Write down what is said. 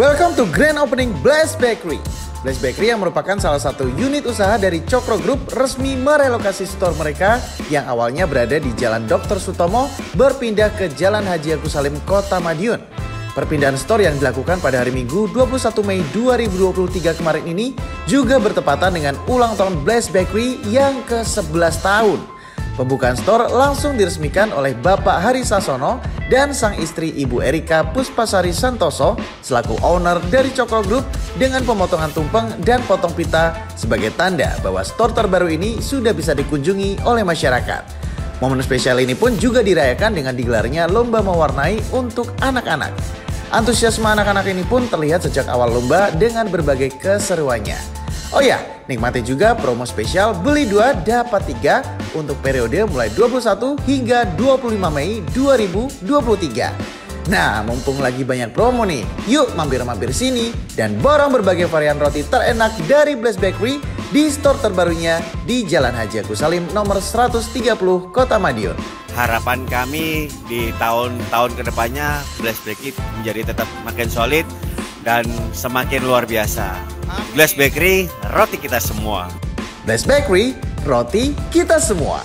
Welcome to Grand Opening Blast Bakery. Blast Bakery yang merupakan salah satu unit usaha dari Cokro Group resmi merelokasi store mereka yang awalnya berada di Jalan Dr. Sutomo berpindah ke Jalan Haji Agus Salim, Kota Madiun. Perpindahan store yang dilakukan pada hari Minggu 21 Mei 2023 kemarin ini juga bertepatan dengan ulang tahun Blast Bakery yang ke-11 tahun. Pembukaan store langsung diresmikan oleh Bapak Hari Sasono dan sang istri Ibu Erika Puspasari Santoso selaku owner dari Cokro Group dengan pemotongan tumpeng dan potong pita sebagai tanda bahwa store terbaru ini sudah bisa dikunjungi oleh masyarakat. Momen spesial ini pun juga dirayakan dengan digelarnya lomba mewarnai untuk anak-anak. Antusiasme anak-anak ini pun terlihat sejak awal lomba dengan berbagai keseruannya. Oh ya, nikmati juga promo spesial beli dua dapat tiga untuk periode mulai 21 hingga 25 Mei 2023. Nah, mumpung lagi banyak promo nih, yuk mampir-mampir sini dan borong berbagai varian roti terenak dari Blast Bakery di store terbarunya di Jalan Haji Agus Salim nomor 130 Kota Madiun. Harapan kami di tahun-tahun ke depannya Blast Bakery menjadi tetap makin solid dan semakin luar biasa. Blast Bakery, roti kita semua. Blast Bakery, roti kita semua.